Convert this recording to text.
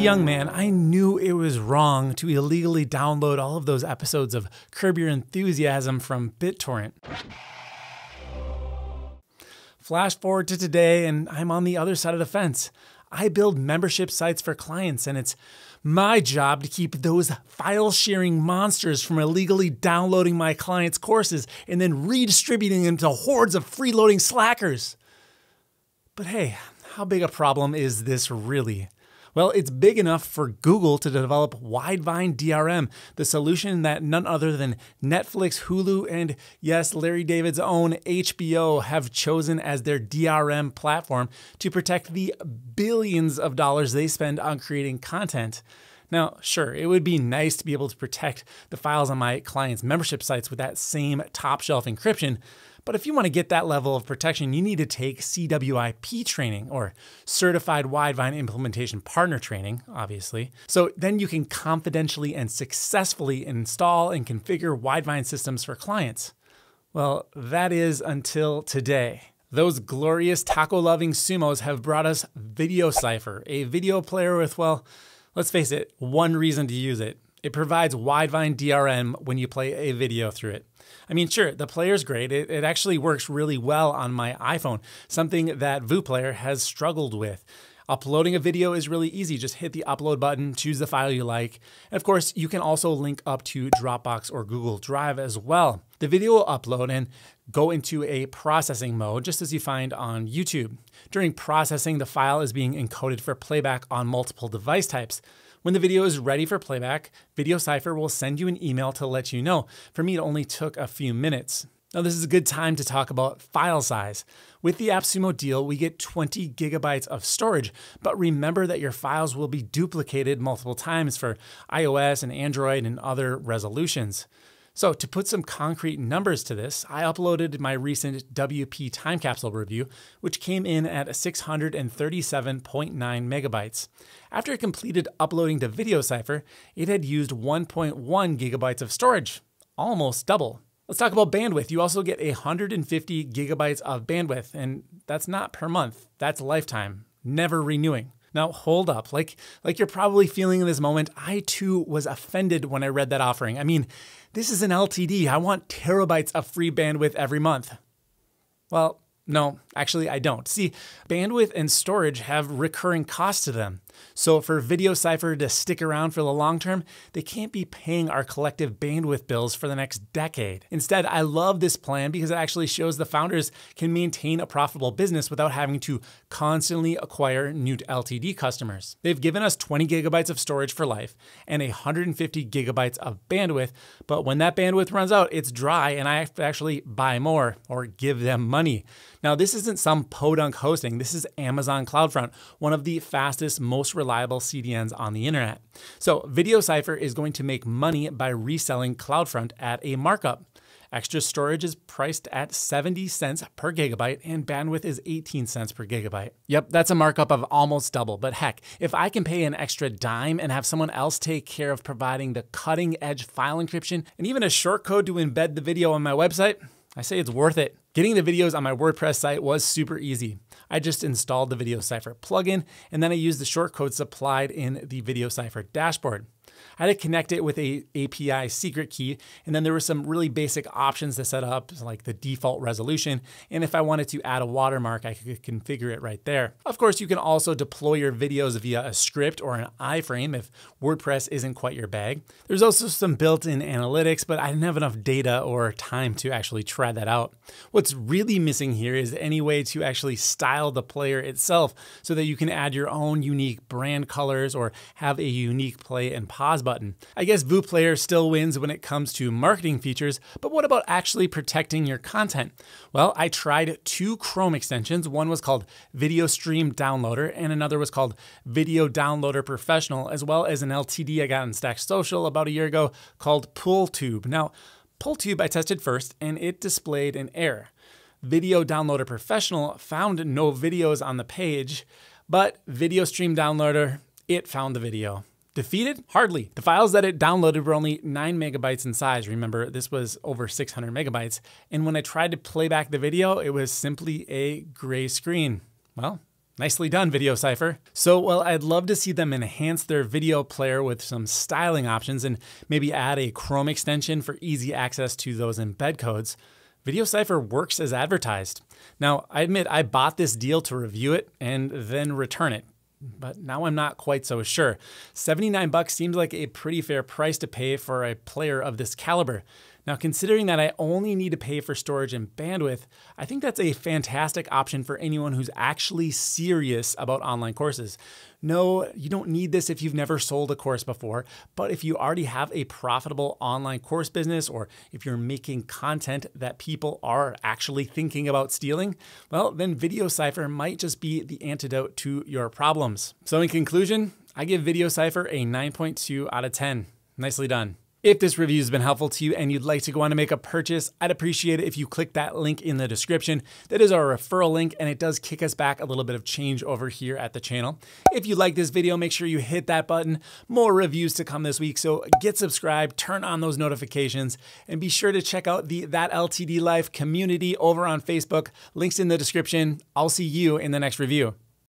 young man, I knew it was wrong to illegally download all of those episodes of Curb Your Enthusiasm from BitTorrent. Flash forward to today, and I'm on the other side of the fence. I build membership sites for clients, and it's my job to keep those file sharing monsters from illegally downloading my clients' courses and then redistributing them to hordes of freeloading slackers. But hey, how big a problem is this really? Well, it's big enough for Google to develop Widevine DRM, the solution that none other than Netflix, Hulu, and yes, Larry David's own HBO have chosen as their DRM platform to protect the billions of dollars they spend on creating content. Now, sure, it would be nice to be able to protect the files on my clients' membership sites with that same top shelf encryption, but if you want to get that level of protection, you need to take CWIP training or Certified Widevine Implementation Partner training, obviously. So then you can confidentially and successfully install and configure Widevine systems for clients. Well, that is until today. Those glorious taco loving sumos have brought us VdoCipher, a video player with, well, let's face it, one reason to use it. It provides Widevine DRM when you play a video through it. I mean, sure, the player's great. It, it actually works really well on my iPhone, something that VooPlayer has struggled with. Uploading a video is really easy. Just hit the upload button, choose the file you like. And of course, you can also link up to Dropbox or Google Drive as well. The video will upload and go into a processing mode, just as you find on YouTube. During processing, the file is being encoded for playback on multiple device types. When the video is ready for playback, VdoCipher will send you an email to let you know. For me, it only took a few minutes. Now, this is a good time to talk about file size. With the AppSumo deal, we get 20 gigabytes of storage, but remember that your files will be duplicated multiple times for iOS and Android and other resolutions. So, to put some concrete numbers to this, I uploaded my recent WP time capsule review, which came in at 637.9 megabytes. After it completed uploading to VdoCipher, it had used 1.1 gigabytes of storage, almost double. Let's talk about bandwidth. You also get 150 gigabytes of bandwidth, and that's not per month, that's lifetime, never renewing. Now hold up, like like you're probably feeling in this moment, I too was offended when I read that offering. I mean, this is an LTD. I want terabytes of free bandwidth every month. Well, no, actually, I don't. See, bandwidth and storage have recurring costs to them. So, for VdoCipher to stick around for the long term, they can't be paying our collective bandwidth bills for the next decade. Instead, I love this plan because it actually shows the founders can maintain a profitable business without having to constantly acquire new LTD customers. They've given us 20 gigabytes of storage for life and 150 gigabytes of bandwidth, but when that bandwidth runs out, it's dry and I have to actually buy more or give them money. Now, this isn't some podunk hosting. This is Amazon CloudFront, one of the fastest, most reliable CDNs on the internet. So VdoCipher is going to make money by reselling CloudFront at a markup. Extra storage is priced at 70 cents per gigabyte and bandwidth is 18 cents per gigabyte. Yep, that's a markup of almost double, but heck, if I can pay an extra dime and have someone else take care of providing the cutting edge file encryption and even a short code to embed the video on my website, I say it's worth it. Getting the videos on my WordPress site was super easy. I just installed the VdoCipher plugin and then I used the shortcode supplied in the VdoCipher dashboard. I had to connect it with a API secret key, and then there were some really basic options to set up, like the default resolution, and if I wanted to add a watermark, I could configure it right there. Of course, you can also deploy your videos via a script or an iframe if WordPress isn't quite your bag. There's also some built-in analytics, but I didn't have enough data or time to actually try that out. What's really missing here is any way to actually style the player itself so that you can add your own unique brand colors or have a unique play and pause button. I guess VooPlayer still wins when it comes to marketing features, but what about actually protecting your content? Well, I tried two Chrome extensions. One was called Video Stream Downloader, and another was called Video Downloader Professional, as well as an LTD I got on StackSocial about a year ago called PullTube. Now, PullTube I tested first, and it displayed an error. Video Downloader Professional found no videos on the page, but Video Stream Downloader, it found the video. Defeated? Hardly. The files that it downloaded were only 9 megabytes in size. Remember, this was over 600 megabytes. And when I tried to play back the video, it was simply a gray screen. Well, Nicely done, VdoCipher. So, well, I'd love to see them enhance their video player with some styling options and maybe add a Chrome extension for easy access to those embed codes. VdoCipher works as advertised. Now, I admit I bought this deal to review it and then return it but now I'm not quite so sure. 79 bucks seems like a pretty fair price to pay for a player of this caliber. Now, considering that I only need to pay for storage and bandwidth, I think that's a fantastic option for anyone who's actually serious about online courses. No, you don't need this if you've never sold a course before, but if you already have a profitable online course business or if you're making content that people are actually thinking about stealing, well, then VdoCipher might just be the antidote to your problems. So, in conclusion, I give VdoCipher a 9.2 out of 10. Nicely done. If this review has been helpful to you and you'd like to go on to make a purchase, I'd appreciate it if you click that link in the description. That is our referral link and it does kick us back a little bit of change over here at the channel. If you like this video, make sure you hit that button. More reviews to come this week, so get subscribed, turn on those notifications, and be sure to check out the That LTD Life community over on Facebook. Links in the description. I'll see you in the next review.